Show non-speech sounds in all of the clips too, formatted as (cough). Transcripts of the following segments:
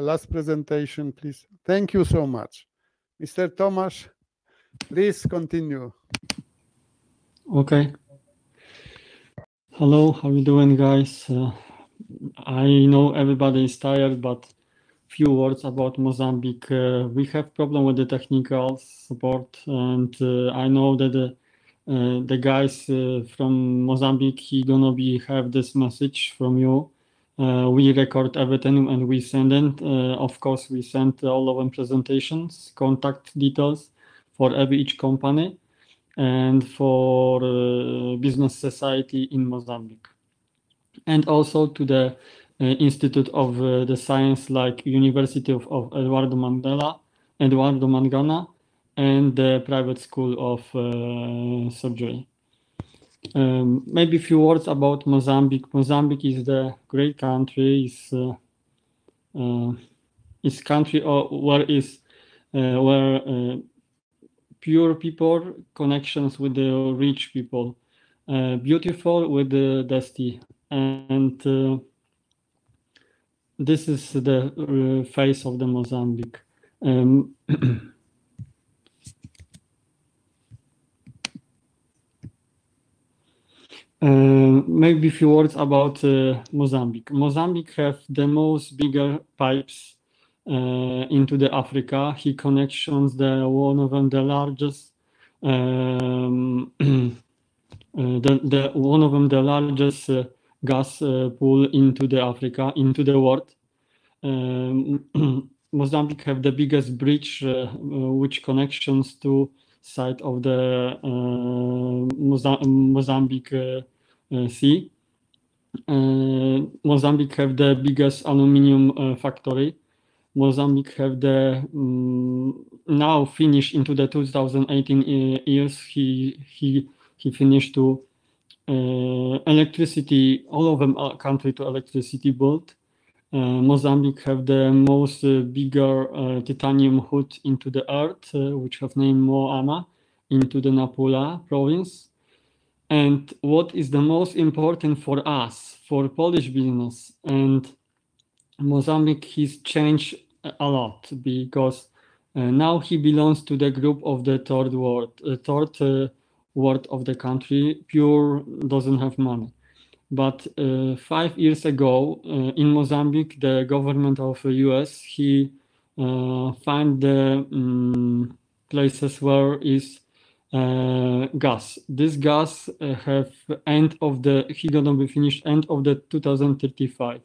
last presentation, please. Thank you so much. Mr. Tomasz, please continue. Okay. Hello, how you doing, guys? Uh, I know everybody is tired, but few words about Mozambique. Uh, we have problem with the technical support, and uh, I know that the, uh, the guys uh, from Mozambique he gonna be have this message from you. Uh, we record everything and we send it. of course, we send all of them presentations, contact details for every each company and for uh, business society in Mozambique. And also to the uh, Institute of uh, the Science like University of, of Eduardo Mandela, Eduardo Mangana, and the private school of surgery. Um, maybe a few words about Mozambique. Mozambique is the great country. It's uh, uh, it's country where is uh, where pure people connections with the rich people uh, beautiful with the dusty and uh, this is the uh, face of the mozambique um, (clears throat) maybe a few words about uh, Mozambique. Mozambique have the most bigger pipes uh, into the Africa. He connections the one of them the largest um, (clears throat) the, the one of them the largest uh, gas uh, pool into the Africa into the world. Um, (clears throat) Mozambique have the biggest bridge uh, which connections to side of the Moza Mozambique Sea. Mozambique have the biggest aluminium factory Mozambique have the um, now finished into the 2018 years. He he he finished to uh, electricity. All of them are country to electricity built. Uh, Mozambique have the most uh, bigger uh, titanium hood into the earth, uh, which have named Moma, into the Nampula province. And what is the most important for us, for Polish business and Mozambique he's changed a lot because uh, now he belongs to the group of the third world, the third uh, world of the country. Pure doesn't have money. But uh, five years ago, uh, in Mozambique, the government of the US he uh, find the um, places where is uh, gas. This gas have end of the he gonna be finished end of the 2035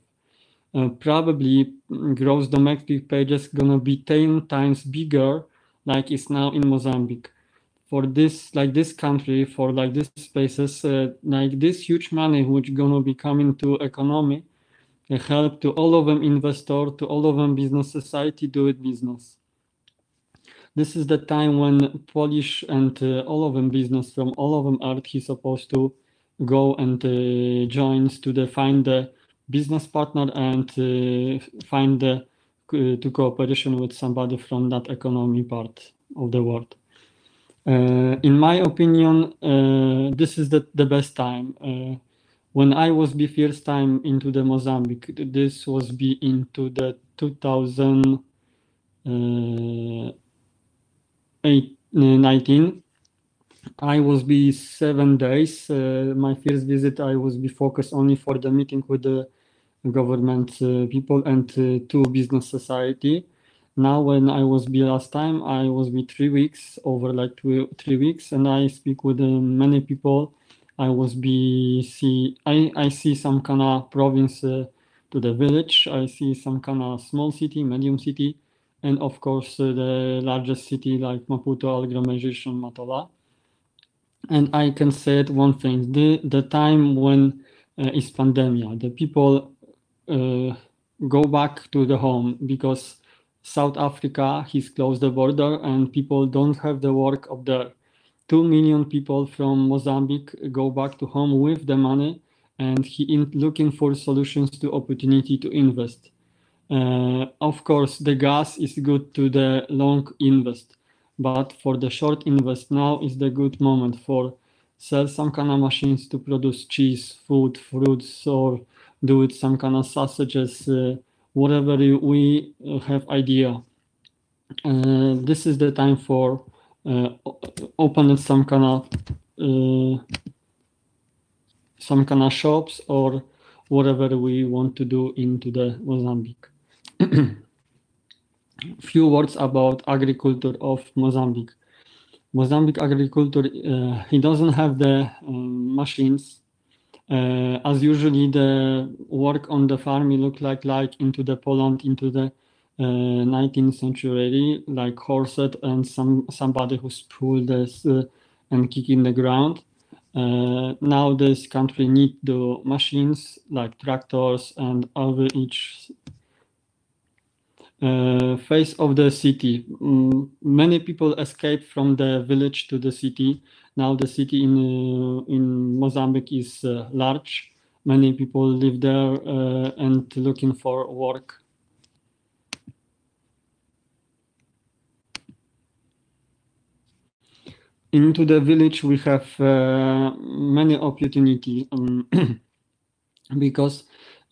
uh, probably gross domestic pages gonna be 10 times bigger like it's now in Mozambique. For this, like this country, for like these spaces, uh, like this huge money which gonna be coming to economy, uh, help to all of them investor, to all of them business society do it business. This is the time when Polish and uh, all of them business from all of them art he's supposed to go and uh, joins to define the business partner and uh, find the uh, to cooperation with somebody from that economy part of the world. Uh, in my opinion, this is the, the best time when I was the first time into the Mozambique, this was be into the 2019. I was be seven days. Uh, my first visit, I was be focused only for the meeting with the government uh, people and uh, to business society. Now, when I was be last time, I was be three weeks over like two three weeks, and I speak with uh, many people. I was be see I I see some kind of province to the village. I see some kind of small city, medium city, and of course uh, the largest city like Maputo, agglomeration, Matola. And I can say it one thing: the the time when uh, is pandemic, the people uh, go back to the home because South Africa he's closed the border and people don't have the work up there. Two million people from Mozambique go back to home with the money and he in looking for solutions to opportunity to invest. Uh, of course, the gas is good to the long invest, but for the short invest now is the good moment for sell some kind of machines to produce cheese, food, fruits, or do it some kind of sausages uh, whatever we have idea. this is the time for open some kind of some kind of shops or whatever we want to do into the Mozambique. (clears throat) Few words about agriculture of Mozambique. Mozambique agriculture, uh, doesn't have the um, machines. Uh, as usually the work on the farm, you look like like into the Poland, into the uh, 19th century, like horses and some somebody who's pulled this uh, and kick in the ground. Uh, now this country need the machines like tractors and other each uh, face of the city. Mm, many people escape from the village to the city. Now the city in uh, in Mozambique is uh, large. Many people live there uh, and looking for work. into the village we have uh, many opportunities um, (clears throat) because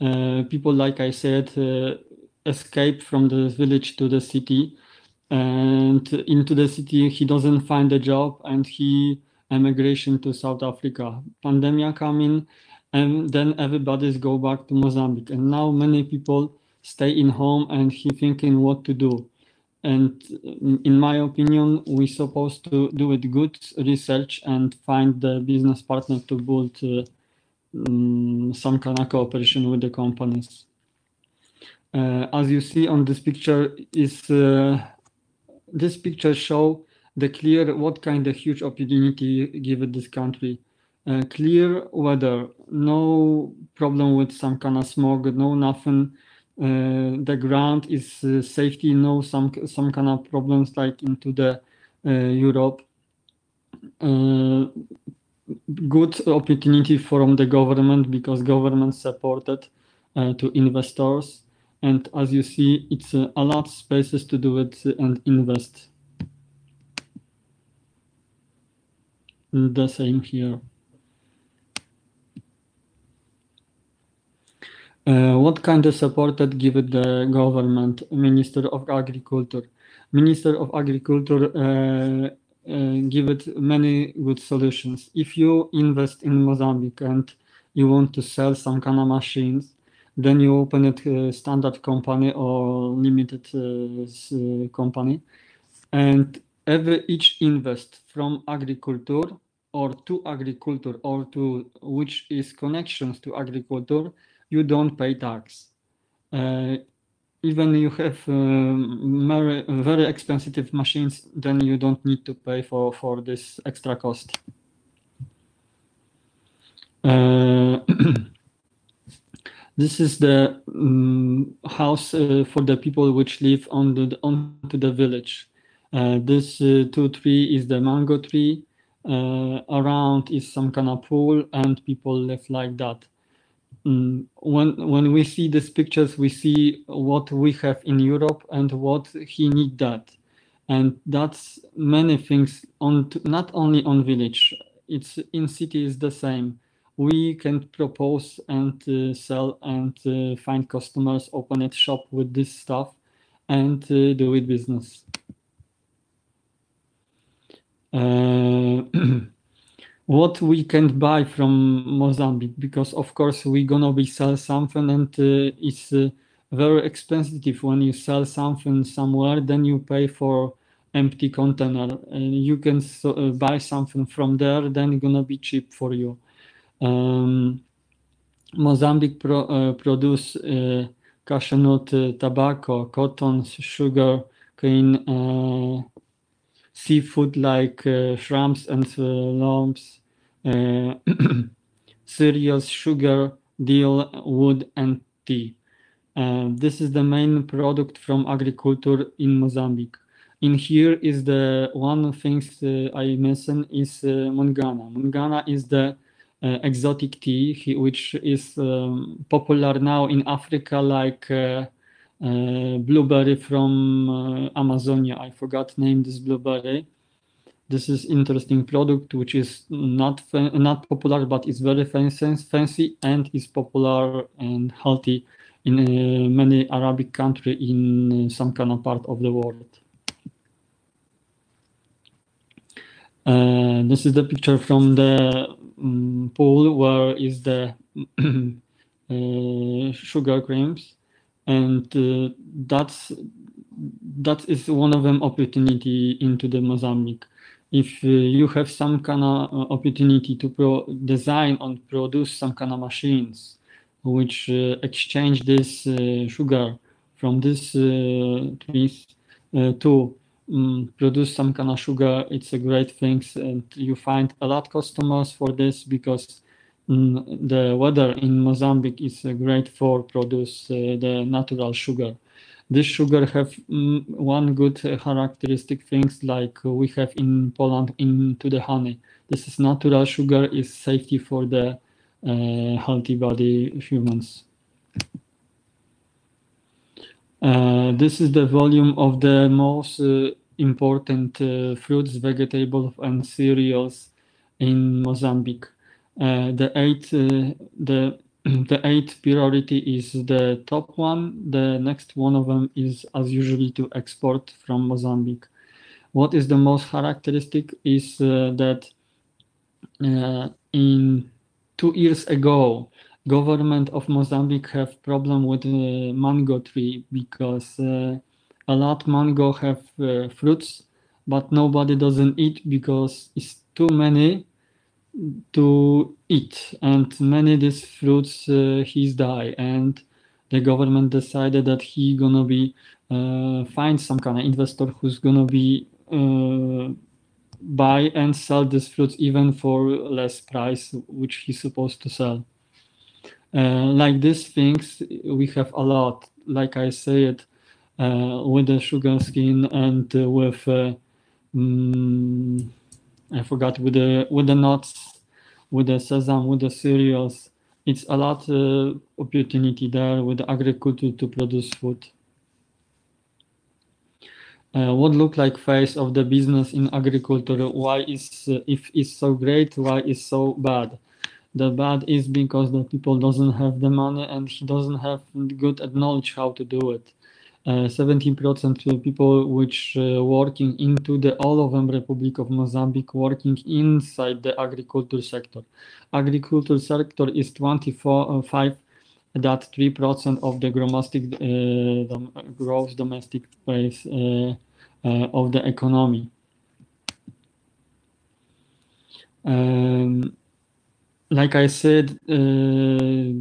uh, people like i said escape from the village to the city. And into the city he doesn't find a job and he emigration to south africa. Pandemic coming and then everybody's go back to mozambique. And now many people stay in home and he thinking what to do. And in my opinion we're supposed to do it good research and find the business partner to build uh, um, some kind of cooperation with the companies as you see on this picture is uh, this picture show the clear what kind of huge opportunity given this country. Uh, clear weather no problem with some kind of smog no nothing. Uh, the ground is uh, safety no some some kind of problems like into the uh, Europe. Good opportunity from the government because government supported to investors and as you see it's a lot spaces to do it and invest the same here Uh, what kind of support that give it the government, Minister of Agriculture? Minister of Agriculture uh, uh, give it many good solutions. If you invest in Mozambique and you want to sell some kind of machines, then you open a standard company or limited uh, company, and every each invest from agriculture or to agriculture or to which is connections to agriculture you don't pay tax. Uh, even you have um, very, very expensive machines, then you don't need to pay for, for this extra cost. Uh, (clears throat) this is the um, house uh, for the people which live on the onto the village. Uh, this uh, two tree is the mango tree. Around is some kind of pool, and people live like that. Mm, when when we see these pictures, we see what we have in Europe and what he need that, and that's many things on to, not only on village. It's in city is the same. We can propose and uh, sell and uh, find customers, open a shop with this stuff, and uh, do it business. Uh, (clears throat) what we can buy from Mozambique because of course we're gonna be sell something and uh, it's uh, very expensive. When you sell something somewhere then you pay for empty container. And you can so, buy something from there then it's gonna be cheap for you um, Mozambique pro, uh, produce uh, cashew nut uh, tobacco cotton sugar cane seafood like shrimps and uh, (clears throat) cereals, sugar, deal, wood, and tea. This is the main product from agriculture in Mozambique. In here is the one things uh, I mentioned is Mungana. Mungana is the exotic tea which is um, popular now in Africa like uh, blueberry from uh, Amazonia. I forgot name this blueberry. This is interesting product which is not not popular but is very fancy, fancy and is popular and healthy in uh, many Arabic country in some kind of part of the world. Uh, this is the picture from the um, pool where is the (clears throat) uh, sugar creams and uh, that's that is one of them opportunity into the Mozambique. If uh, you have some kind of uh, opportunity to pro design and produce some kind of machines which uh, exchange this uh, sugar from this trees to um, produce some kind of sugar, it's a great thing, and you find a lot customers for this because um, the weather in Mozambique is uh, great for produce uh, the natural sugar. This sugar have um, one good uh, characteristic things like we have in Poland into the honey. This is natural sugar is safety for the uh, healthy body humans. Uh, this is the volume of the most uh, important uh, fruits, vegetables, and cereals in Mozambique. Uh, the eighth, uh, the (clears throat) the eighth priority is the top one. The next one of them is, as usually, to export from Mozambique. What is the most characteristic is that in two years ago, government of Mozambique have problem with uh, mango tree because uh, a lot mango have uh, fruits, but nobody doesn't eat because it's too many to eat, and many these fruits uh, he's die, and the government decided that he gonna be uh, find some kind of investor who's gonna be uh, buy and sell these fruits even for less price which he's supposed to sell. Uh, like these things, we have a lot. Like I said, uh, with the sugar skin and uh, with mm, I forgot with the with the nuts, with the sesame, with the cereals. It's a lot uh, opportunity there with agriculture to produce food. Uh, what look like face of the business in agriculture? Why is uh, if it's so great? Why is so bad? The bad is because the people doesn't have the money and he doesn't have good knowledge how to do it. 17% uh, people which uh, working into the all of them Republic of Mozambique working inside the agriculture sector. Agriculture sector is 24 5 that 3% of the domestic uh, gross domestic price uh, uh, of the economy. Um, like I said, uh,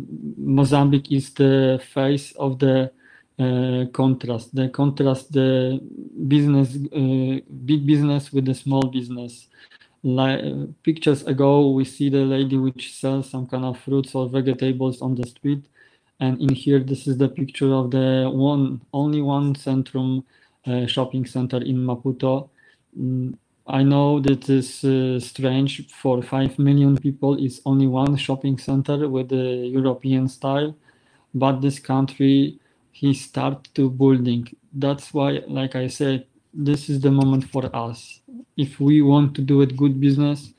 Mozambique is the face of the uh, contrast. The contrast, the business, uh, big business with the small business. Like pictures ago, we see the lady which sells some kind of fruits or vegetables on the street, and in here, this is the picture of the one, only one Centrum uh, shopping center in Maputo. Mm, I know that is uh, strange for 5 million people is only one shopping center with the European style, but this country he start to building. That's why, like I said, this is the moment for us. If we want to do it good business,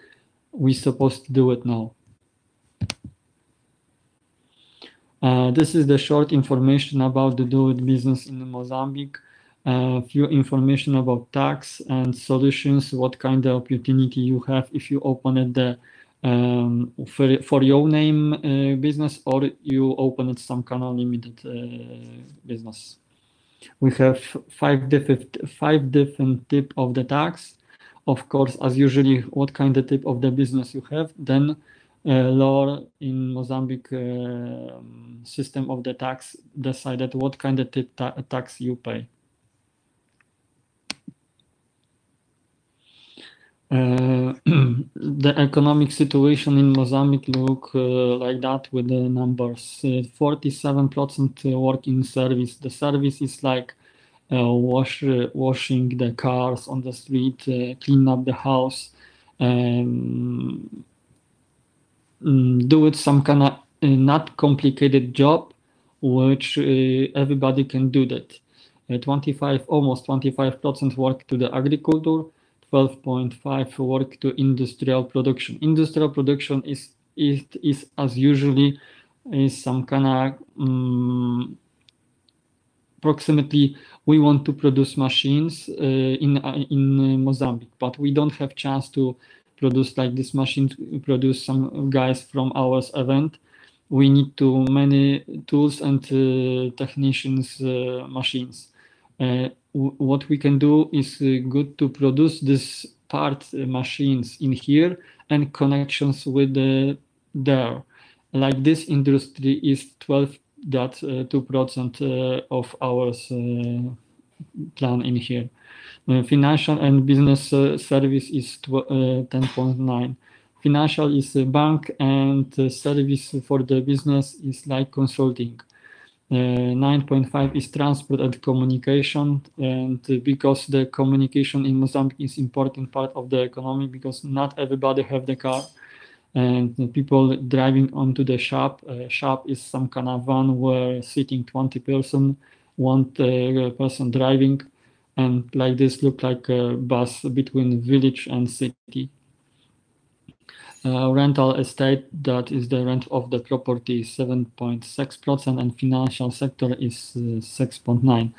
we supposed to do it now. Uh, this is the short information about the do it business in Mozambique a few information about tax and solutions, what kind of opportunity you have if you open it the um, for, for your name uh, business or you open it some kind of limited uh, business. We have five different five different type of the tax. Of course, as usually, what kind of type of the business you have, then uh, law in Mozambique uh, system of the tax decided what kind of ta tax you pay. (clears throat) the economic situation in Mozambique look uh, like that with the numbers. 47% uh, work in service. The service is like wash, washing the cars on the street, clean up the house, um, do it some kind of not complicated job, which everybody can do that. 25, almost 25% work to the agriculture, 12.5 work to industrial production. Industrial production is, is, is as usually is some kind of um, approximately we want to produce machines uh, in uh, in Mozambique, but we don't have chance to produce like this machine produce some guys from our event. We need to many tools and uh, technicians uh, machines. Uh, what we can do is uh, good to produce this part machines in here and connections with the there. Like this industry is 12 that uh, 2% uh, of our uh, plan in here. financial and business service is 10.9 financial is a bank and service for the business is like consulting. Uh, 9.5 is transport and communication and because the communication in Mozambique is important part of the economy because not everybody have the car and people driving onto the shop. Uh, shop is some kind of van where sitting 20 person, one uh, person driving, and like this look like a bus between village and city. Uh, rental estate, that is the rent of the property is 7.6% and financial sector is uh, 6.9.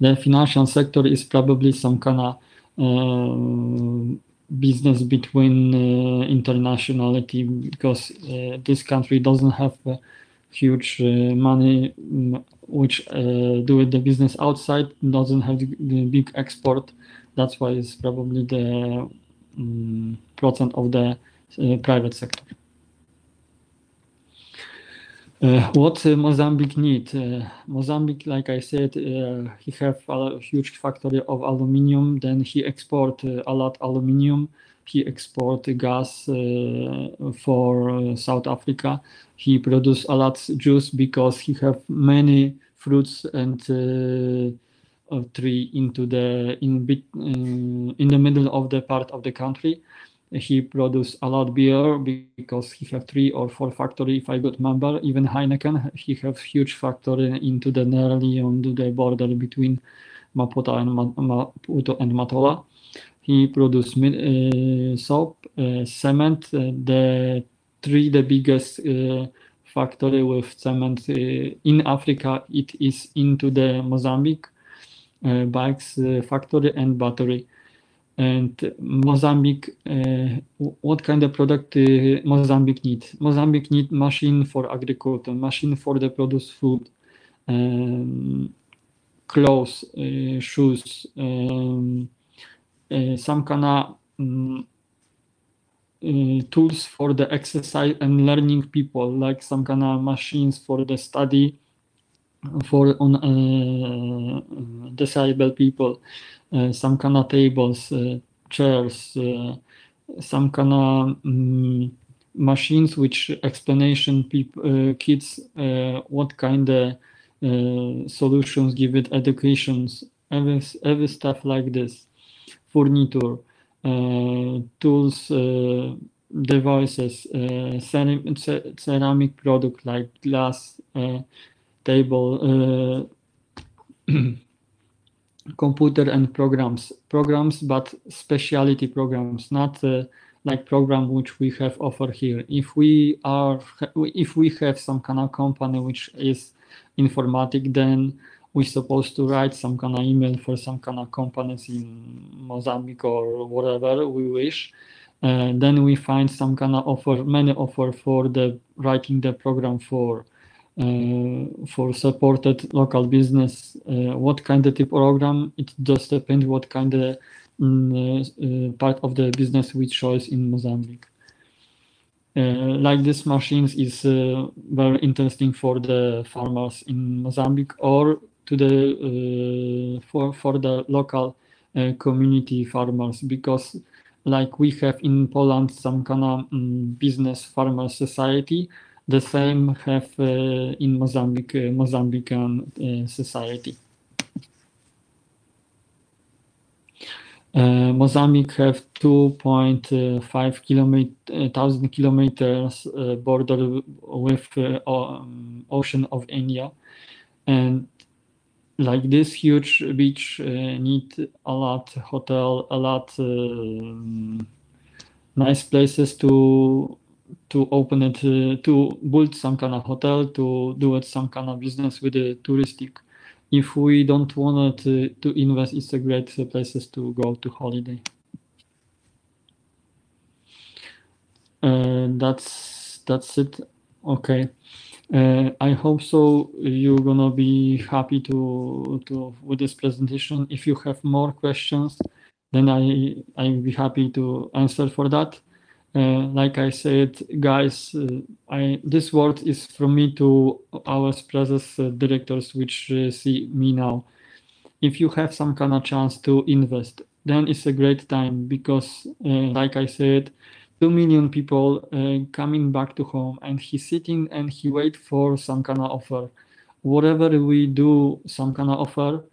The financial sector is probably some kind of uh, business between uh, internationality because uh, this country doesn't have huge uh, money mm, which do the business outside doesn't have the, the, big export that's why it's probably the um, percent of the private sector uh, what uh, Mozambique need? Uh, Mozambique, like I said, he have a huge factory of aluminium. Then he export a lot aluminium. He export gas for South Africa. He produce a lot juice because he have many fruits and tree into the in bit in the middle of the part of the country he produce a lot beer because he have three or four factory if I got remember. Even Heineken he have huge factory into the nearly on the border between Maputo and Maputo and Matola. He produce uh, soap uh, cement. Uh, the three the biggest uh, factory with cement uh, in Africa it is into the Mozambique uh, bikes factory and battery and Mozambique, uh, what kind of product uh, Mozambique need? Mozambique need machine for agriculture, machine for the produce food, um, clothes, uh, shoes, um, some kind of um, tools for the exercise and learning people, like some kind of machines for the study for on uh, disabled people, uh, some kind of tables, uh, chairs, some kind of um, machines which explanation people kids what kind of solutions give it educations every, every stuff like this furniture tools devices, uh, ceramic product like glass, uh, table uh, (clears throat) computer and programs. Programs but specialty programs not uh, like program which we have offer here. If we are if we have some kind of company which is informatic then we're supposed to write some kind of email for some kind of companies in mozambique or whatever we wish. Uh, then we find some kind of offer many offer for the writing the program for for supported local business. Uh, what kind of program? It just depends what kind of um, part of the business we choose in Mozambique. Uh, like this machines is uh, very interesting for the farmers in Mozambique or to the uh, for for the local community farmers because like we have in Poland some kind of um, business farmer society the same have uh, in Mozambique, uh, Mozambican uh, society. Uh, Mozambique have 2.5 kilometer, thousand kilometers uh, border with uh, um, Ocean of India, and like this huge beach need a lot hotel, a lot nice places to to open it uh, to build some kind of hotel to do it some kind of business with the touristic if we don't want to, to invest it's a great places to go to holiday uh, that's that's it okay uh, I hope so. You're gonna be happy to to with this presentation. If you have more questions, then I I'll be happy to answer for that. Uh, like I said, guys, uh, I this word is from me to our present uh, directors, which uh, see me now. If you have some kind of chance to invest, then it's a great time because, uh, like I said, two million people coming back to home and he's sitting and he wait for some kind of offer whatever we do some kind of offer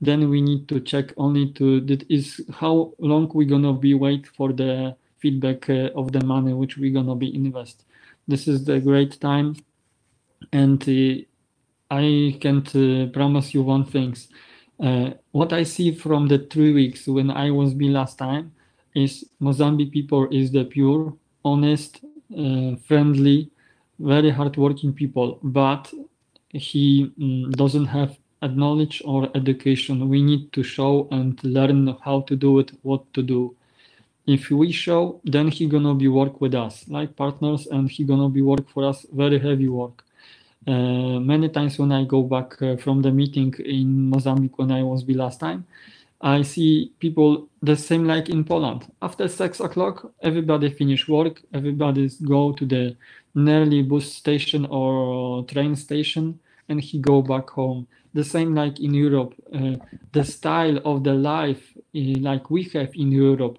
then we need to check only to that is how long we're gonna be wait for the feedback uh, of the money which we're gonna be invest this is the great time and uh, i can't uh, promise you one things what i see from the three weeks when i was be last time is Mozambique people is the pure, honest, friendly, very hardworking people, but he um, doesn't have a knowledge or education. We need to show and learn how to do it, what to do. If we show, then he gonna be work with us like partners, and he gonna be work for us very heavy work. Uh, many times when I go back uh, from the meeting in Mozambique when I was the last time, I see people the same like in Poland. After six o'clock, everybody finish work. Everybody go to the nearly bus station or train station, and he go back home. The same like in Europe. Uh, the style of the life uh, like we have in Europe,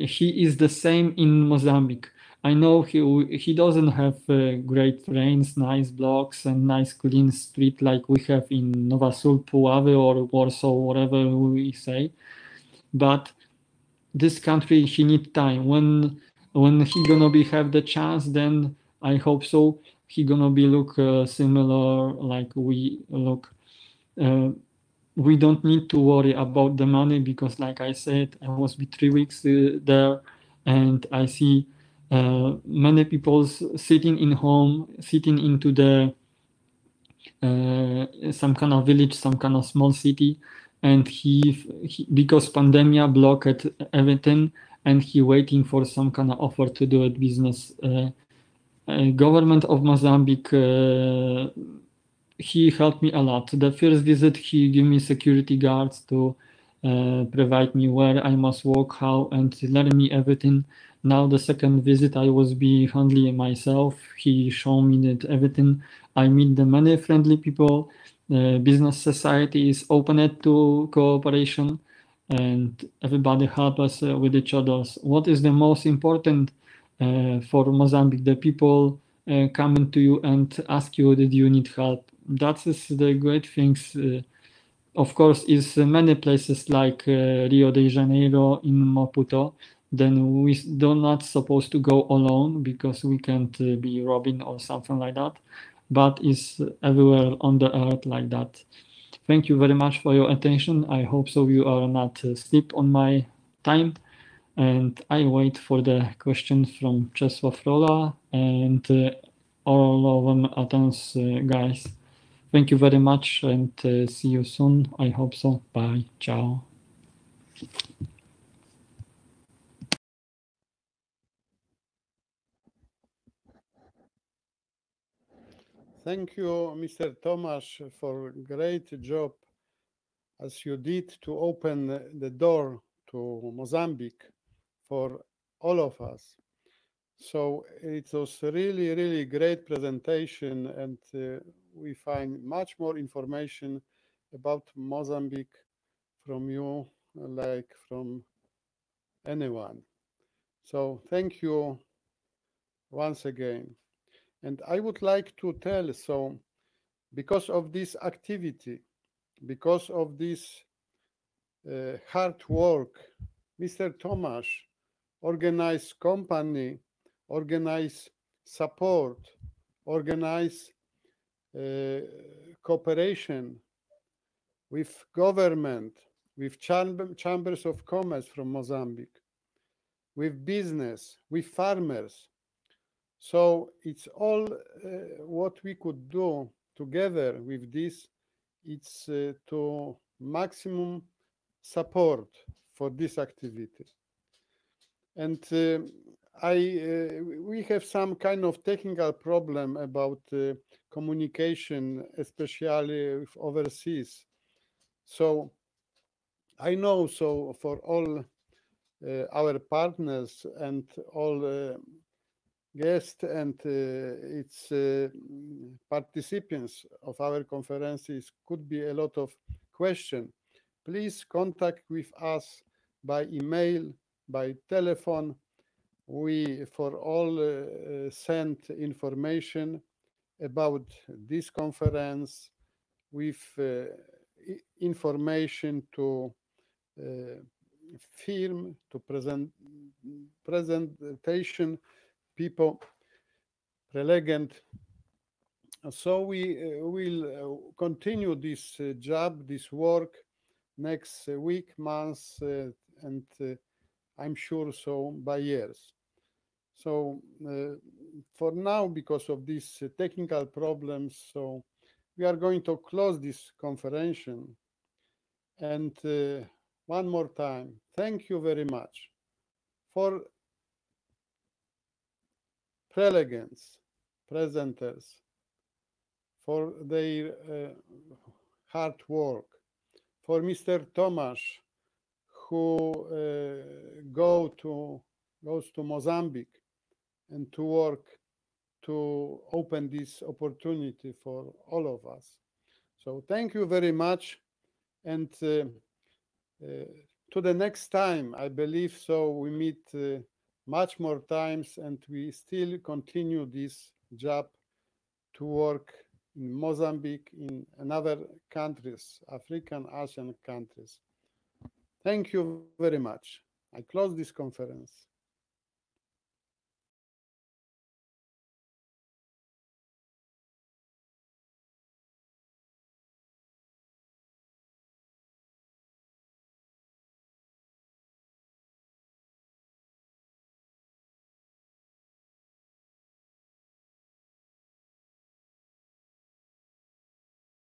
he is the same in Mozambique. I know he he doesn't have uh, great trains, nice blocks, and nice clean street like we have in Nowa Sól, Puławy, or Warsaw, whatever we say. But this country, he need time. When when he gonna be have the chance, then I hope so. He gonna be look uh, similar like we look. Uh, we don't need to worry about the money because, like I said, I was be three weeks uh, there, and I see uh, many people sitting in home, sitting into the uh, some kind of village, some kind of small city, and he, he because pandemia blocked everything, and he waiting for some kind of offer to do a business. Uh, uh, government of Mozambique, uh, he helped me a lot. The first visit, he gave me security guards to uh, provide me where I must walk, how, and learn me everything. Now the second visit, I was be handling myself. He showed me that everything. I meet the many friendly people. The business society is open to cooperation, and everybody help us uh, with each other. What is the most important uh, for Mozambique? The people uh, coming to you and ask you that you need help. That is the great things. Uh, of course, is many places like uh, Rio de Janeiro in Maputo then we do not supposed to go alone because we can't uh, be robbing or something like that but is everywhere on the earth like that. Thank you very much for your attention. I hope so you are not sleep on my time. And i wait for the questions from Czesław Rola and uh, all of them. Attends uh, guys thank you very much and uh, see you soon i hope so bye ciao Thank you, Mr. Tomasz, for great job as you did to open the door to Mozambique for all of us. So it was really, really great presentation, and uh, we find much more information about Mozambique from you, like from anyone. So thank you once again. And I would like to tell so, because of this activity, because of this uh, hard work, Mr. Tomasz organized company, organized support, organized uh, cooperation with government, with chamber, chambers of commerce from Mozambique, with business, with farmers, So it's all uh, what we could do together with this. It's uh, to maximum support for this activity. And uh, I uh, we have some kind of technical problem about uh, communication, especially overseas. So I know so for all uh, our partners and all uh, guests and uh, its uh, participants of our conferences could be a lot of question. Please contact with us by email, by telephone. We for all uh, send information about this conference with uh, information to uh, film to present presentation people prelegent so we uh, will uh, continue this uh, job this work next uh, week months uh, and uh, i'm sure so by years so uh, for now because of these uh, technical problems so we are going to close this conference and uh, one more time, thank you very much for prelegents, presenters, for their hard work, for Mr. Tomasz, who uh, go to goes to Mozambique and to work to open this opportunity for all of us. So thank you very much, and uh, uh, to the next time, I believe so. We meet uh, much more times, and we still continue this job to work in Mozambique, in another countries, African, Asian countries. Thank you very much. I close this conference.